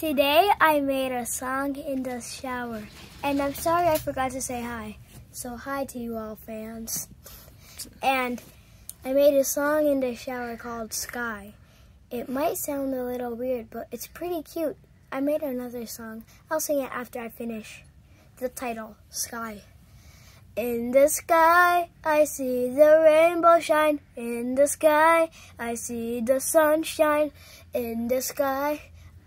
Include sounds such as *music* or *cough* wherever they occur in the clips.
Today I made a song in the shower, and I'm sorry I forgot to say hi. So hi to you all fans. And I made a song in the shower called Sky. It might sound a little weird, but it's pretty cute. I made another song. I'll sing it after I finish. The title, Sky. In the sky, I see the rainbow shine. In the sky, I see the sunshine. In the sky,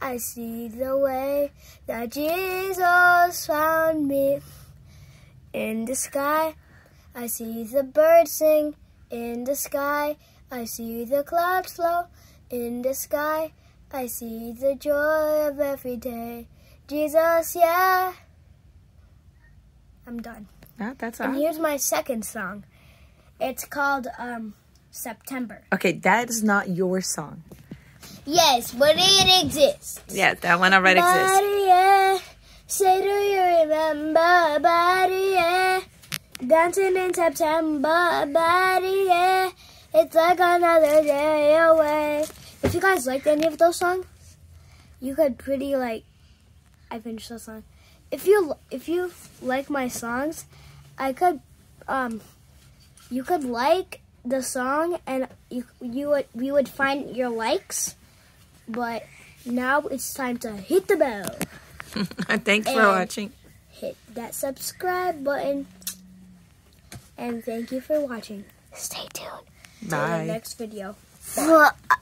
I see the way that Jesus found me. In the sky, I see the birds sing. In the sky, I see the clouds flow. In the sky, I see the joy of every day. Jesus, yeah. I'm done. Ah, that's And here's my second song. It's called um, September. Okay, that is not your song. Yes, but it exists. Yeah, that one already exists. Yeah. Say, do you remember, buddy, yeah. Dancing in September, buddy, yeah. It's like another day away. If you guys liked any of those songs, you could pretty like. I finished the song. If you if you like my songs, I could um. You could like the song, and you you would we would find your likes. But now it's time to hit the bell. *laughs* Thanks for watching. Hit that subscribe button. And thank you for watching. Stay tuned Bye. next video. *laughs*